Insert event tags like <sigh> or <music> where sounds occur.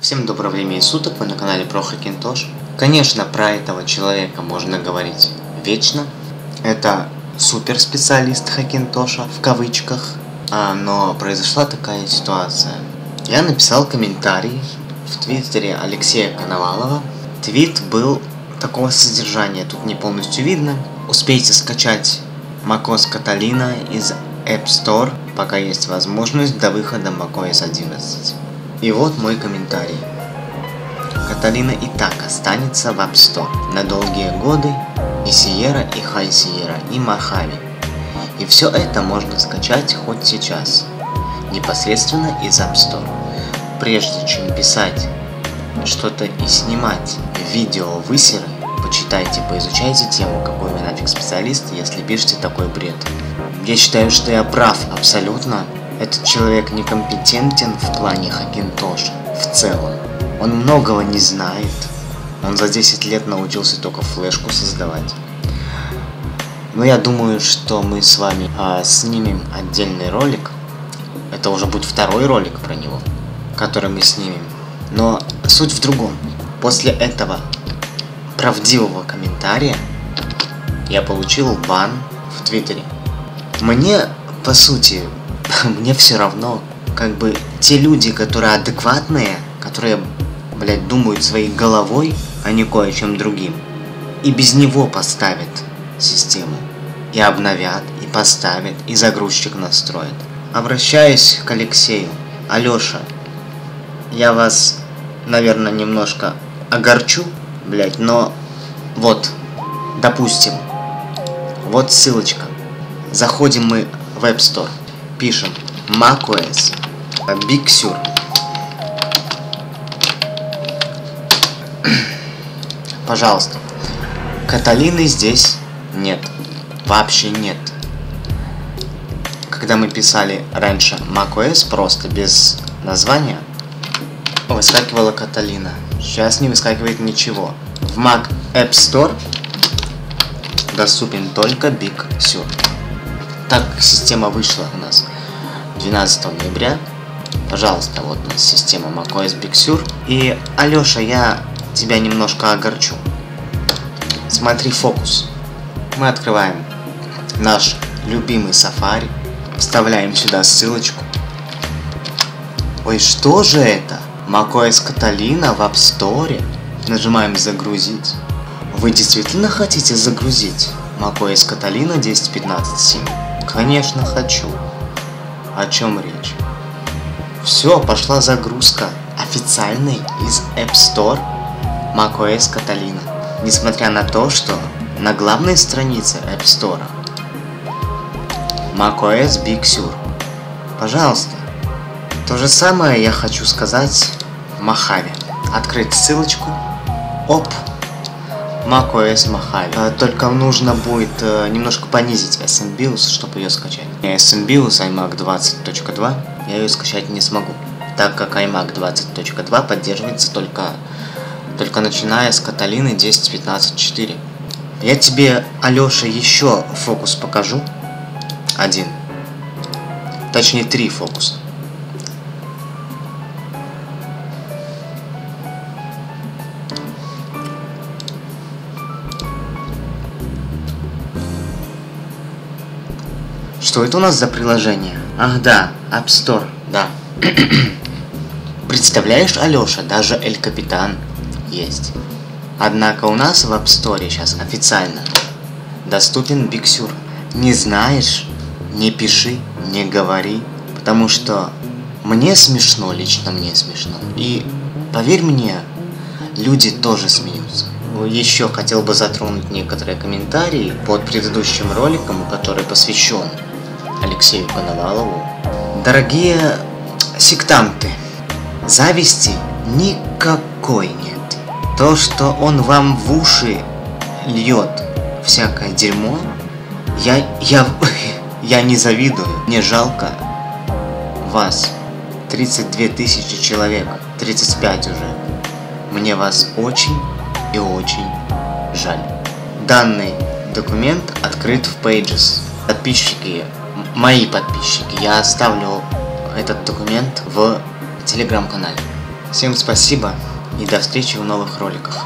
Всем доброго времени суток, вы на канале про Хакинтош. Конечно, про этого человека можно говорить вечно. Это суперспециалист Хакинтоша, в кавычках. А, но произошла такая ситуация. Я написал комментарий в твиттере Алексея Коновалова. Твит был такого содержания, тут не полностью видно. Успейте скачать macOS Catalina из App Store, пока есть возможность до выхода macOS 11. И вот мой комментарий. Каталина и так останется в App на долгие годы, и Sierra, и High Sierra, и Mojave. И все это можно скачать хоть сейчас, непосредственно из App Store. Прежде чем писать что-то и снимать видео высеры, почитайте, поизучайте тему, какой вы нафиг специалист, если пишете такой бред. Я считаю, что я прав абсолютно. Этот человек некомпетентен в плане Хакинтош в целом. Он многого не знает. Он за 10 лет научился только флешку создавать. Но я думаю, что мы с вами а, снимем отдельный ролик. Это уже будет второй ролик про него, который мы снимем. Но суть в другом. После этого правдивого комментария я получил бан в Твиттере. Мне, по сути, <laughs> мне все равно, как бы те люди, которые адекватные, которые, блядь, думают своей головой, а не кое-чем другим, и без него поставят систему. И обновят, и поставят, и загрузчик настроят. Обращаюсь к Алексею. Алёша, я вас, наверное, немножко огорчу, блядь, но вот, допустим, вот ссылочка. Заходим мы в App Store, пишем macOS Big Sur. <clears throat> Пожалуйста. Каталины здесь нет. Вообще нет. Когда мы писали раньше macOS просто без названия, выскакивала Каталина. Сейчас не выскакивает ничего. В Mac App Store доступен только Big Sur. Так система вышла у нас 12 ноября. Пожалуйста, вот у нас система macOS Big Sur. И, Алёша, я тебя немножко огорчу. Смотри фокус. Мы открываем наш любимый Safari, вставляем сюда ссылочку. Ой, что же это? macOS Catalina в App Store. Нажимаем «Загрузить». Вы действительно хотите загрузить macOS Catalina 10.15.7? Конечно, хочу. О чем речь? Все, пошла загрузка официальной из App Store macOS Catalina. Несмотря на то, что на главной странице App Store macOS Big Sur. Пожалуйста. То же самое я хочу сказать в Mojave. Открыть ссылочку. Оп. macOS Mojave. А, только нужно будет э, немножко понизить SMBIOS, чтобы ее скачать. SMBIOS iMac 20.2 я ее скачать не смогу, так как iMac 20.2 поддерживается только, только начиная с Каталины 10.15.4. Я тебе, Алёша, еще фокус покажу. Один. Точнее, три фокуса. Что это у нас за приложение? Ах да, App Store, да. <clears throat> Представляешь, Алёша, даже Эль Капитан есть. Однако у нас в App Store сейчас официально доступен Big Sur. Не знаешь, не пиши, не говори, потому что мне смешно, лично мне смешно. И поверь мне, люди тоже смеются. Еще хотел бы затронуть некоторые комментарии под предыдущим роликом, который посвящен Алексею Коновалову. Дорогие сектанты, зависти никакой нет. То, что он вам в уши льет всякое дерьмо, я, я, <laughs> я не завидую. Мне жалко вас. 32 тысячи человек, 35 уже. Мне вас очень и очень жаль. Данный документ открыт в Pages. Подписчики мои подписчики. Я оставлю этот документ в телеграм-канале. Всем спасибо и до встречи в новых роликах.